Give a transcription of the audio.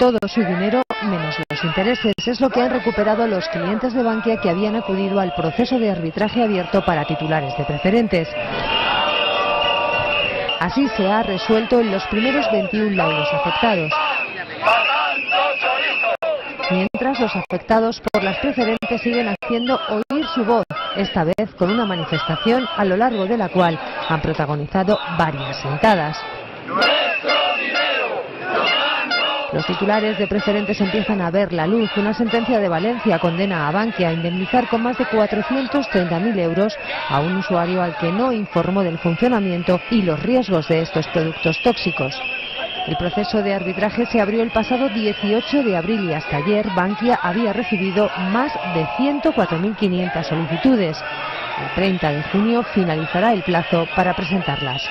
todo su dinero menos los intereses. Es lo que han recuperado los clientes de Bankia que habían acudido al proceso de arbitraje abierto para titulares de preferentes. Así se ha resuelto en los primeros 21 laudos afectados. Mientras los afectados por las preferentes siguen haciendo oír su voz, esta vez con una manifestación a lo largo de la cual han protagonizado varias sentadas. Los titulares de preferentes empiezan a ver la luz. Una sentencia de Valencia condena a Bankia a indemnizar con más de 430.000 euros a un usuario al que no informó del funcionamiento y los riesgos de estos productos tóxicos. El proceso de arbitraje se abrió el pasado 18 de abril y hasta ayer Bankia había recibido más de 104.500 solicitudes. El 30 de junio finalizará el plazo para presentarlas.